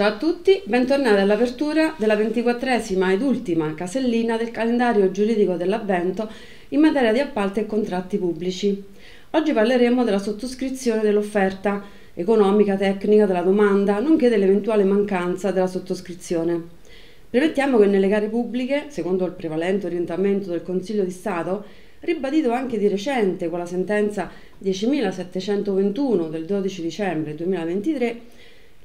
Ciao a tutti, bentornati all'apertura della ventiquattresima ed ultima casellina del calendario giuridico dell'avvento in materia di appalti e contratti pubblici. Oggi parleremo della sottoscrizione dell'offerta economica tecnica della domanda, nonché dell'eventuale mancanza della sottoscrizione. Premettiamo che nelle gare pubbliche, secondo il prevalente orientamento del Consiglio di Stato, ribadito anche di recente con la sentenza 10.721 del 12 dicembre 2023,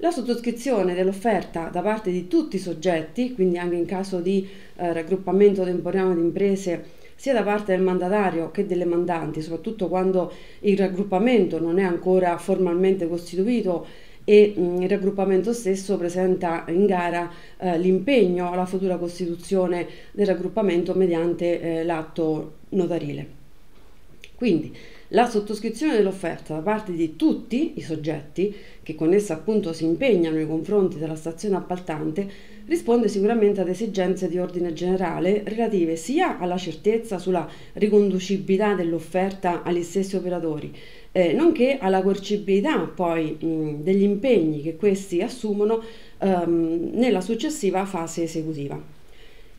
la sottoscrizione dell'offerta da parte di tutti i soggetti, quindi anche in caso di eh, raggruppamento temporaneo di imprese, sia da parte del mandatario che delle mandanti, soprattutto quando il raggruppamento non è ancora formalmente costituito e mh, il raggruppamento stesso presenta in gara eh, l'impegno alla futura costituzione del raggruppamento mediante eh, l'atto notarile. Quindi la sottoscrizione dell'offerta da parte di tutti i soggetti che con essa appunto si impegnano nei confronti della stazione appaltante risponde sicuramente ad esigenze di ordine generale relative sia alla certezza sulla riconducibilità dell'offerta agli stessi operatori, eh, nonché alla coercibilità poi mh, degli impegni che questi assumono ehm, nella successiva fase esecutiva.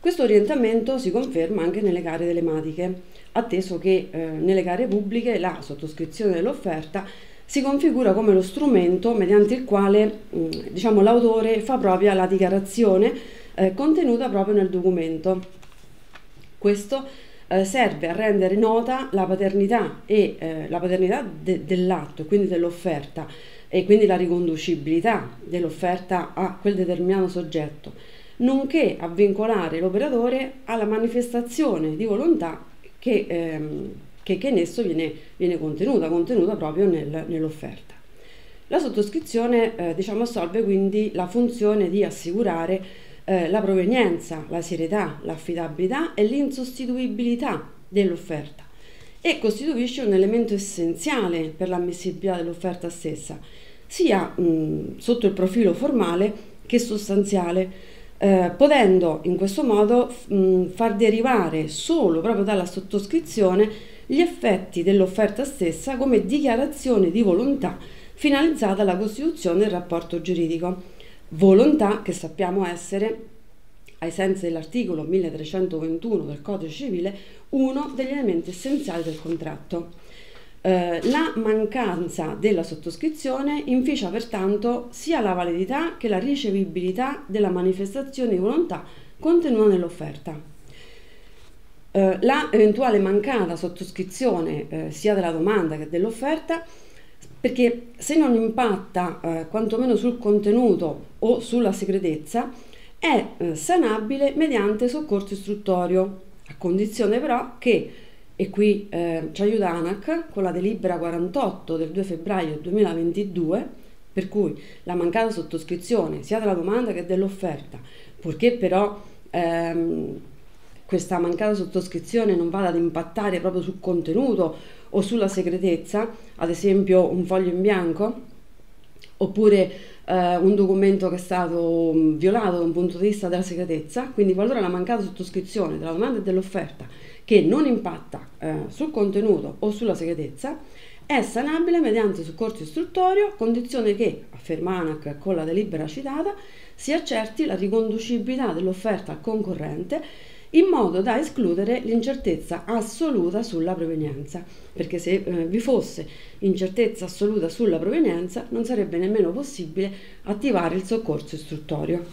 Questo orientamento si conferma anche nelle gare telematiche atteso che eh, nelle gare pubbliche la sottoscrizione dell'offerta si configura come lo strumento mediante il quale mh, mm, diciamo, l'autore fa propria la dichiarazione eh, contenuta proprio nel documento. Questo eh, serve a rendere nota la paternità, e, eh, la paternità de- dell'atto, quindi dell'offerta, e quindi la riconducibilità dell'offerta a quel determinato soggetto, nonché a vincolare l'operatore alla manifestazione di volontà che, ehm, che, che in esso viene, viene, contenuta, contenuta proprio nel, nell'offerta. La sottoscrizione eh, diciamo, assolve quindi la funzione di assicurare eh, la provenienza, la serietà, l'affidabilità e l'insostituibilità dell'offerta e costituisce un elemento essenziale per l'ammissibilità dell'offerta stessa, sia mh, sotto il profilo formale che sostanziale eh, potendo in questo modo mh, far derivare solo proprio dalla sottoscrizione gli effetti dell'offerta stessa come dichiarazione di volontà finalizzata alla costituzione del rapporto giuridico. Volontà che sappiamo essere, ai sensi dell'articolo 1321 del Codice Civile, uno degli elementi essenziali del contratto. Eh, la mancanza della sottoscrizione inficia pertanto sia la validità che la ricevibilità della manifestazione di volontà contenuta nell'offerta. Eh, la eventuale mancata sottoscrizione eh, sia della domanda che dell'offerta perché se non impatta eh, quantomeno sul contenuto o sulla segretezza è eh, sanabile mediante soccorso istruttorio a condizione però che e qui eh, ci aiuta ANAC con la delibera 48 del 2 febbraio 2022 per cui la mancata sottoscrizione sia della domanda che dell'offerta, purché però ehm, questa mancata sottoscrizione non vada ad impattare proprio sul contenuto o sulla segretezza, ad esempio un foglio in bianco, oppure eh, un documento che è stato mm, violato da un punto di vista della segretezza, quindi qualora la mancata sottoscrizione della domanda e dell'offerta che non impatta eh, sul contenuto o sulla segretezza è sanabile mediante soccorso istruttorio, condizione che, afferma ANAC con la delibera citata, si accerti la riconducibilità dell'offerta al concorrente in modo da escludere l'incertezza assoluta sulla provenienza, perché se eh, vi fosse incertezza assoluta sulla provenienza non sarebbe nemmeno possibile attivare il soccorso istruttorio.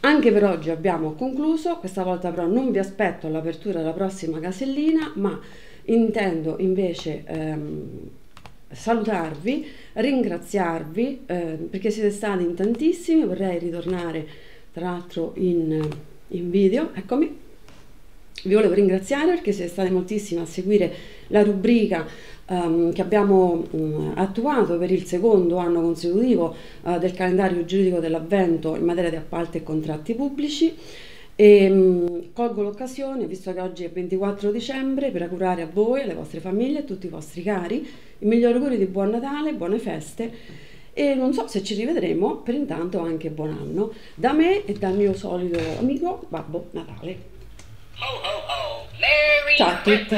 Anche per oggi abbiamo concluso, questa volta però non vi aspetto all'apertura della prossima casellina, ma intendo invece ehm, salutarvi, ringraziarvi eh, perché siete stati in tantissimi, vorrei ritornare tra l'altro in, in video, eccomi. Vi volevo ringraziare perché siete stati moltissimi a seguire la rubrica um, che abbiamo um, attuato per il secondo anno consecutivo uh, del calendario giuridico dell'avvento in materia di appalti e contratti pubblici. E, um, colgo l'occasione, visto che oggi è 24 dicembre, per augurare a voi, alle vostre famiglie, a tutti i vostri cari, i migliori auguri di buon Natale, buone feste e non so se ci rivedremo, per intanto anche buon anno, da me e dal mio solito amico Babbo Natale. Ho, ho, ho. Ciao a tutti!